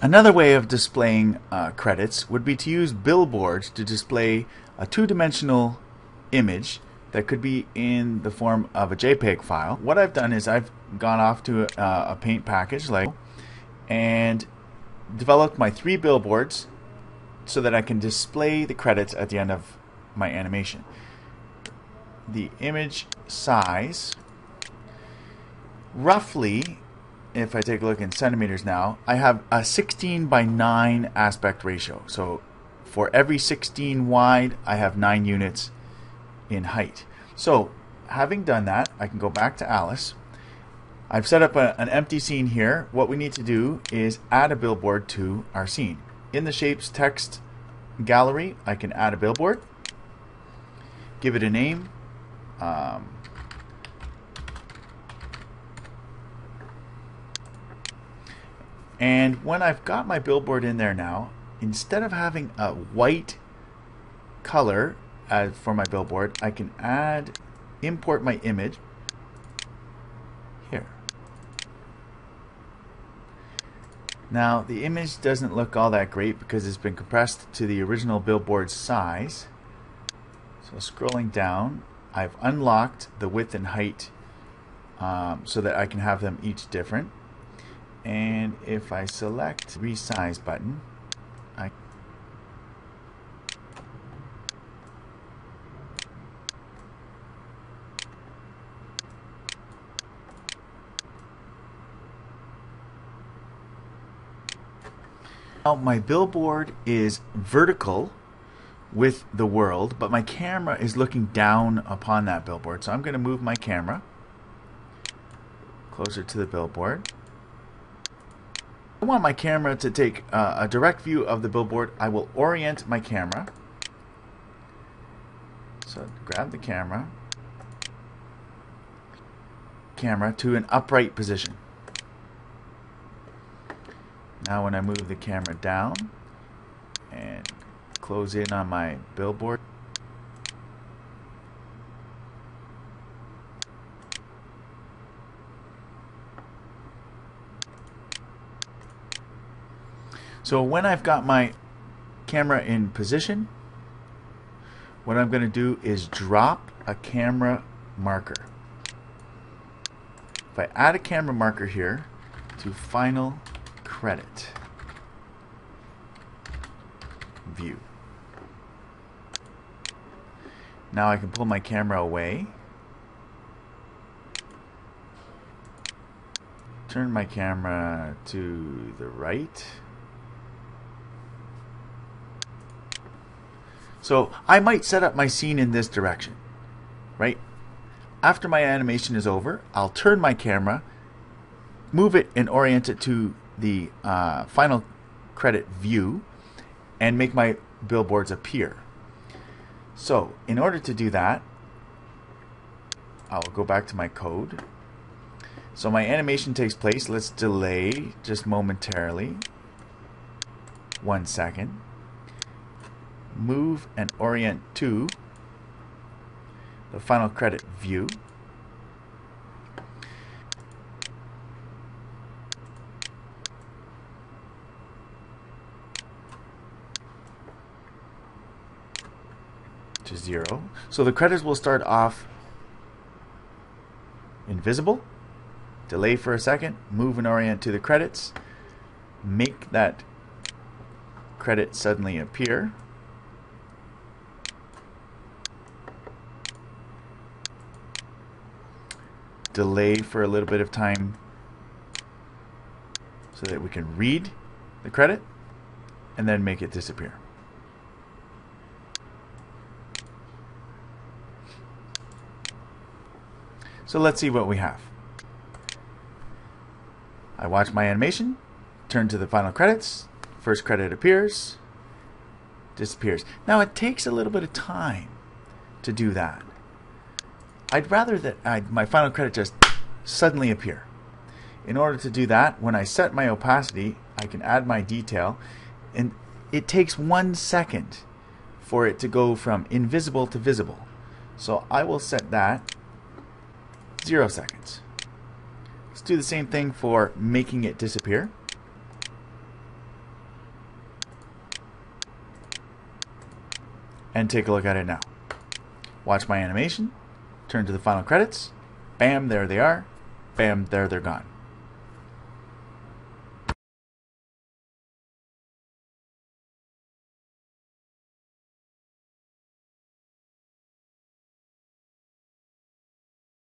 Another way of displaying uh, credits would be to use billboards to display a two-dimensional image that could be in the form of a JPEG file. What I've done is I've gone off to a, a paint package like and developed my three billboards so that I can display the credits at the end of my animation. The image size roughly if I take a look in centimeters now, I have a 16 by 9 aspect ratio. So for every 16 wide, I have 9 units in height. So having done that, I can go back to Alice. I've set up a, an empty scene here. What we need to do is add a billboard to our scene. In the Shapes text gallery, I can add a billboard, give it a name, um, And when I've got my billboard in there now, instead of having a white color uh, for my billboard, I can add, import my image here. Now the image doesn't look all that great because it's been compressed to the original billboard size. So scrolling down, I've unlocked the width and height um, so that I can have them each different and if I select resize button I Now my billboard is vertical with the world, but my camera is looking down upon that billboard. So I'm going to move my camera closer to the billboard. I want my camera to take uh, a direct view of the billboard. I will orient my camera. So grab the camera, camera to an upright position. Now when I move the camera down and close in on my billboard, So when I've got my camera in position, what I'm going to do is drop a camera marker. If I add a camera marker here to final credit view. Now I can pull my camera away. Turn my camera to the right. So I might set up my scene in this direction, right? After my animation is over, I'll turn my camera, move it and orient it to the uh, final credit view, and make my billboards appear. So in order to do that, I'll go back to my code. So my animation takes place. Let's delay just momentarily. One second move and orient to the final credit view. to zero. So the credits will start off invisible, delay for a second, move and orient to the credits, make that credit suddenly appear. Delay for a little bit of time so that we can read the credit and then make it disappear. So let's see what we have. I watch my animation, turn to the final credits, first credit appears, disappears. Now it takes a little bit of time to do that. I'd rather that I, my final credit just suddenly appear. In order to do that, when I set my opacity, I can add my detail, and it takes one second for it to go from invisible to visible. So I will set that zero seconds. Let's do the same thing for making it disappear. And take a look at it now. Watch my animation turn to the final credits, bam, there they are, bam, there they're gone.